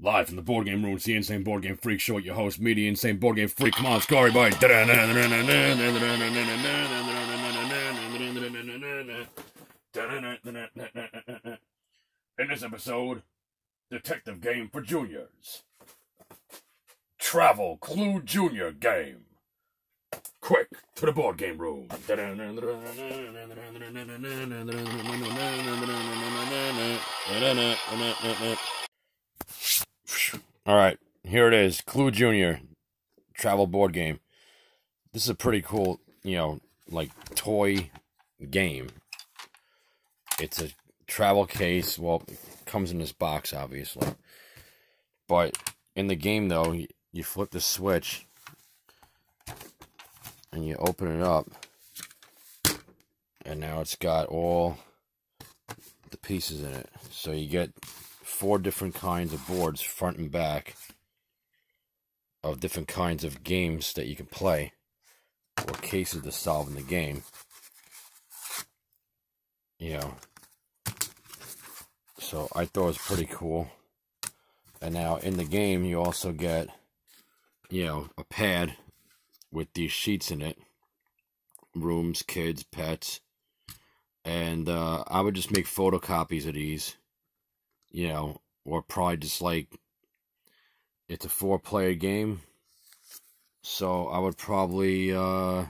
Live from the board game room, it's the Insane Board Game Freak Show your host, me, the Insane Board Game Freak. Come on, Scary Boy. In this episode, Detective Game for Juniors. Travel Clue Junior Game. Quick, to the board game room. All right, here it is. Clue Junior travel board game. This is a pretty cool, you know, like toy game. It's a travel case. Well, comes in this box, obviously. But in the game, though, you flip the switch and you open it up. And now it's got all the pieces in it. So you get four different kinds of boards, front and back, of different kinds of games that you can play, or cases to solve in the game. You know, so I thought it was pretty cool. And now in the game, you also get, you know, a pad with these sheets in it rooms, kids, pets. And uh, I would just make photocopies of these you know, or probably just like it's a four player game. So I would probably uh,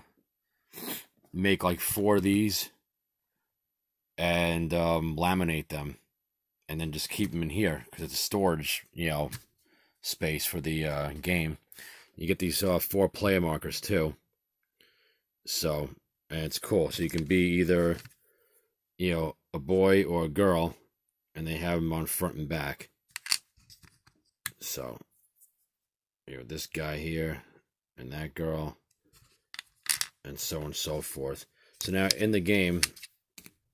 make like four of these and um, laminate them and then just keep them in here because it's a storage, you know, space for the uh, game. You get these uh, four player markers too. So, and it's cool. So you can be either, you know, a boy or a girl and they have them on front and back. So, you know, this guy here and that girl, and so on and so forth. So now in the game,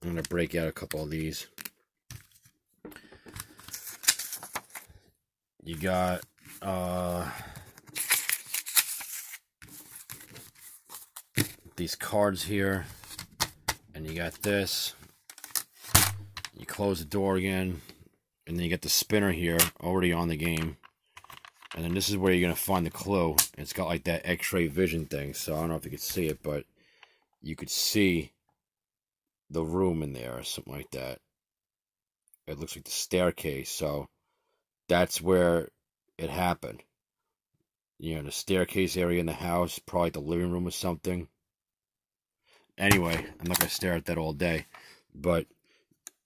I'm going to break out a couple of these. You got, uh, these cards here, and you got this close the door again, and then you get the spinner here already on the game. And then this is where you're going to find the clue. It's got like that x-ray vision thing, so I don't know if you could see it, but you could see the room in there or something like that. It looks like the staircase, so that's where it happened. You know, the staircase area in the house, probably the living room or something. Anyway, I'm not going to stare at that all day, but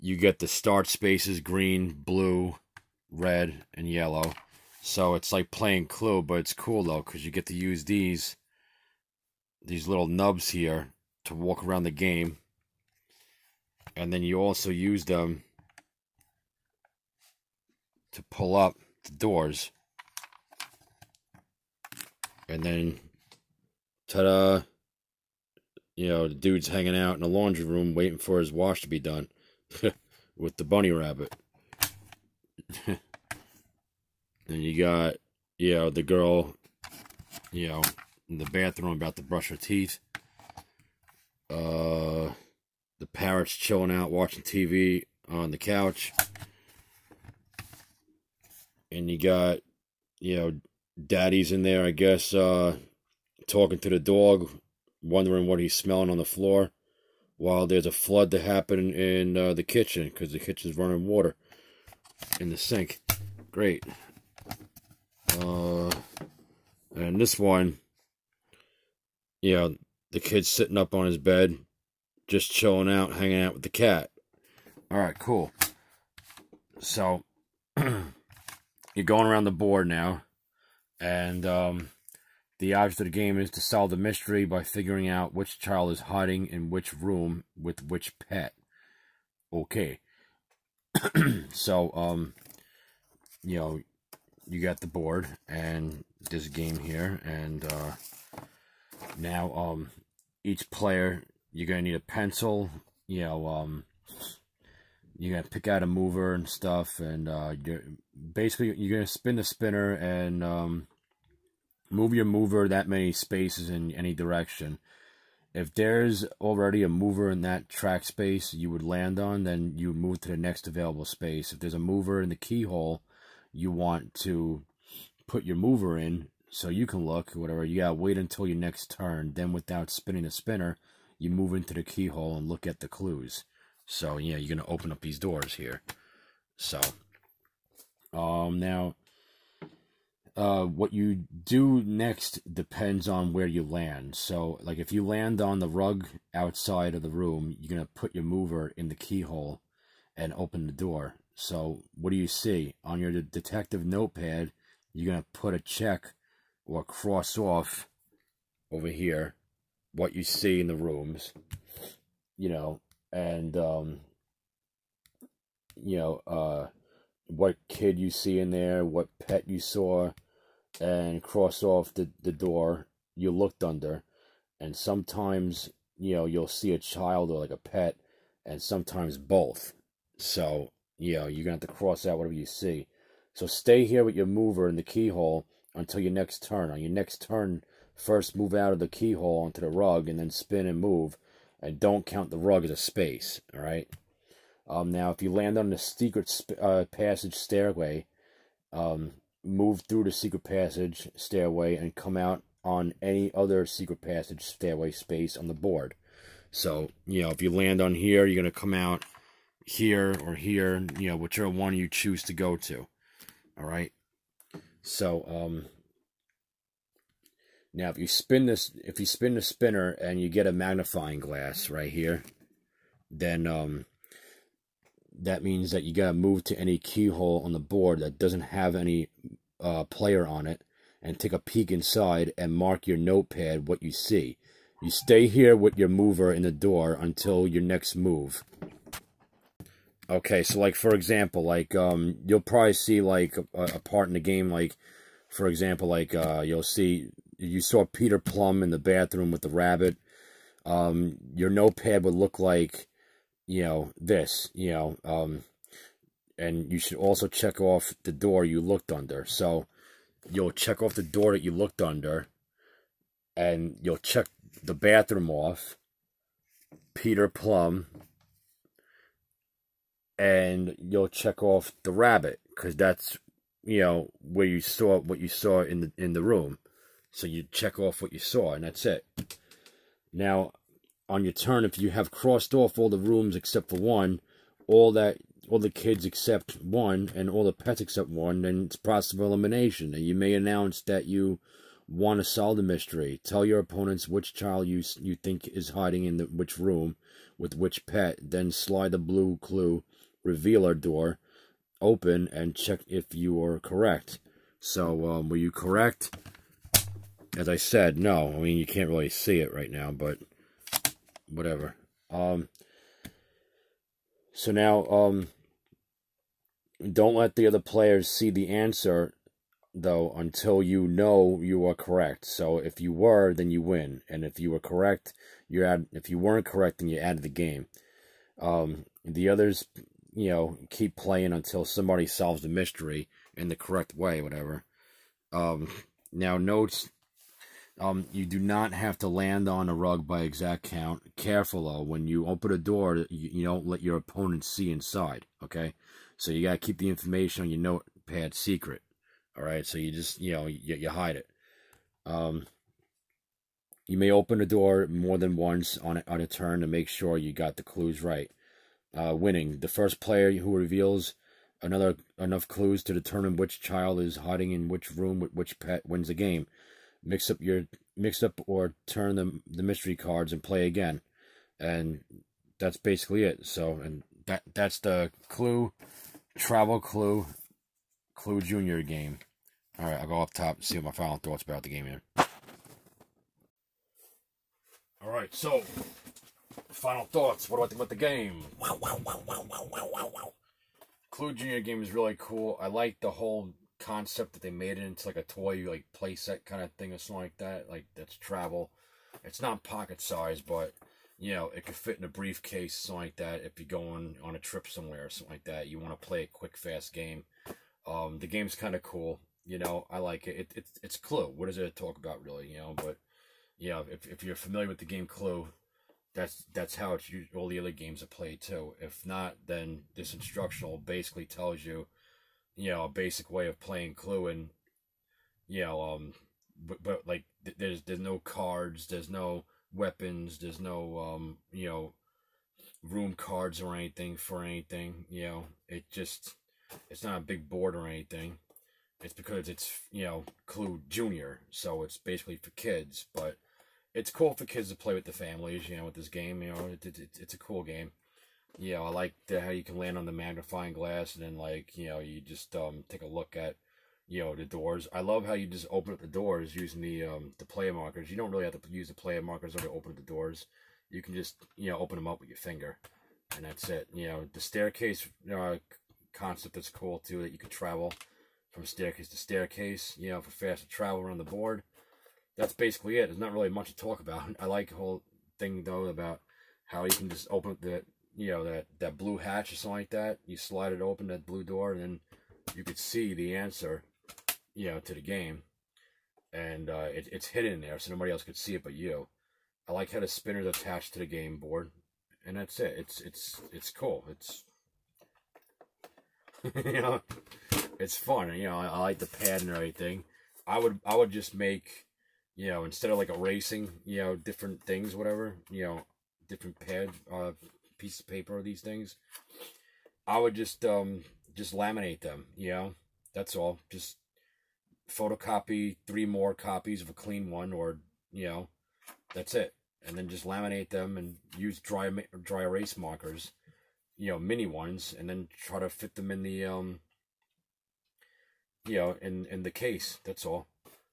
you get the start spaces green, blue, red, and yellow. So it's like playing Clue, but it's cool though because you get to use these these little nubs here to walk around the game. And then you also use them to pull up the doors. And then, ta-da, you know, the dude's hanging out in the laundry room waiting for his wash to be done. with the bunny rabbit. and you got, you know, the girl, you know, in the bathroom about to brush her teeth. Uh, the parrot's chilling out watching TV on the couch. And you got, you know, daddy's in there, I guess, uh, talking to the dog, wondering what he's smelling on the floor while there's a flood to happen in uh, the kitchen because the kitchen's running water in the sink. Great. Uh, and this one, you know, the kid's sitting up on his bed, just chilling out, hanging out with the cat. All right, cool. So, you're going around the board now, and um, the object of the game is to solve the mystery by figuring out which child is hiding in which room with which pet. Okay. so, um, you know, you got the board and this game here, and uh, now, um, each player, you're gonna need a pencil, you know, um, you're gonna pick out a mover and stuff, and uh, you're basically you're gonna spin the spinner and um, move your mover that many spaces in any direction. If there's already a mover in that track space you would land on, then you move to the next available space. If there's a mover in the keyhole, you want to put your mover in so you can look, whatever, you gotta wait until your next turn. Then without spinning the spinner, you move into the keyhole and look at the clues. So, yeah, you're gonna open up these doors here. So, um, now, uh, what you do next depends on where you land. So, like, if you land on the rug outside of the room, you're gonna put your mover in the keyhole and open the door. So, what do you see? On your detective notepad, you're gonna put a check or cross off over here what you see in the rooms, you know, and, um, you know, uh, what kid you see in there, what pet you saw, and cross off the, the door you looked under. And sometimes, you know, you'll see a child or like a pet, and sometimes both. So, you know, you're going to have to cross out whatever you see. So stay here with your mover in the keyhole until your next turn. On your next turn, first move out of the keyhole onto the rug and then spin and move. And don't count the rug as a space, alright? Um, now, if you land on the secret uh, passage stairway, um, move through the secret passage stairway and come out on any other secret passage stairway space on the board. So, you know, if you land on here, you're going to come out here or here, you know, whichever one you choose to go to. All right. So, um, now if you spin this, if you spin the spinner and you get a magnifying glass right here, then, um, that means that you got to move to any keyhole on the board that doesn't have any uh, player on it and take a peek inside and mark your notepad what you see. You stay here with your mover in the door until your next move. Okay, so like for example, like um, you'll probably see like a, a part in the game, like for example, like uh, you'll see you saw Peter Plum in the bathroom with the rabbit. Um, your notepad would look like, you know, this, you know, um, and you should also check off the door you looked under. So you'll check off the door that you looked under, and you'll check the bathroom off. Peter Plum, and you'll check off the rabbit because that's you know where you saw what you saw in the in the room so you check off what you saw and that's it now on your turn if you have crossed off all the rooms except for one all that all the kids except one and all the pets except one then it's process of elimination and you may announce that you want to solve the mystery tell your opponents which child you you think is hiding in the, which room with which pet then slide the blue clue revealer door open and check if you are correct. So, um, were you correct? As I said, no. I mean, you can't really see it right now, but whatever. Um, so now, um, don't let the other players see the answer, though, until you know you are correct. So if you were, then you win. And if you were correct, you're add. If you weren't correct, then you add the game. Um, the others you know, keep playing until somebody solves the mystery in the correct way, whatever. Um, now, notes, um, you do not have to land on a rug by exact count. Careful, though, when you open a door, you, you don't let your opponent see inside, okay? So you got to keep the information on your notepad secret, all right? So you just, you know, you, you hide it. Um, you may open a door more than once on a, on a turn to make sure you got the clues right uh, winning. The first player who reveals another enough clues to determine which child is hiding in which room with which pet wins the game. Mix up your mix up or turn the the mystery cards and play again, and that's basically it. So and that that's the clue, travel clue, clue junior game. All right, I'll go up top and see what my final thoughts about the game here. All right, so Final thoughts. What do I think about the game? Wow, wow, wow, wow, wow, wow, wow, wow. Clue Junior game is really cool. I like the whole concept that they made it into like a toy, like playset kind of thing or something like that. Like that's travel. It's not pocket size, but you know it could fit in a briefcase, something like that. If you're going on a trip somewhere or something like that, you want to play a quick, fast game. Um, the game's kind of cool. You know, I like it. it. It's it's Clue. What is it to talk about, really? You know, but you know, if if you're familiar with the game Clue, that's that's how it's all the other games are played too. If not, then this instructional basically tells you, you know a basic way of playing Clue, and you know um, but, but like th- there's there's no cards, there's no weapons, there's no um, you know room cards or anything for anything. You know, it just it's not a big board or anything. It's because it's you know Clue Junior, so it's basically for kids. But it's cool for kids to play with the families. You know, with this game, you know, it, it it's a cool game. You know, I like the, how you can land on the magnifying glass and then like you know you just um take a look at you know the doors. I love how you just open up the doors using the um the player markers. You don't really have to use the player markers to open up the doors you can just you know open them up with your finger, and that's it. You know the staircase uh, concept that's cool too that you can travel from staircase to staircase. You know for faster travel around the board. That's basically it. There's not really much to talk about. I like the whole thing though about how you can just open up the you know that that blue hatch or something like that. You slide it open that blue door, and then you could see the answer, you know, to the game, and uh, it, it's hidden there, so nobody else could see it but you. I like how the spinner's attached to the game board, and that's it. It's it's it's cool. It's you know, it's fun. You know, I, I, like the pad and everything. I would I would just make you know instead of like erasing you know different things whatever you know different pad uh piece of paper these things. I would just um just laminate them. You know, that's all. Just photocopy three more copies of a clean one, or you know that's it. And then just laminate them and use dry dry erase markers, you know, mini ones, and then try to fit them in the um, you know, in in the case. That's all.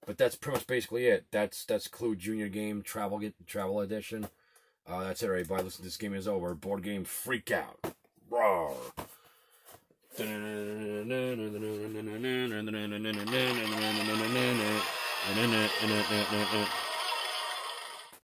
But that's pretty much basically it. That's that's Clue Junior Game Travel get Travel Edition. Uh, that's it, everybody. Listen, this game is over. Board game freak out. Roar.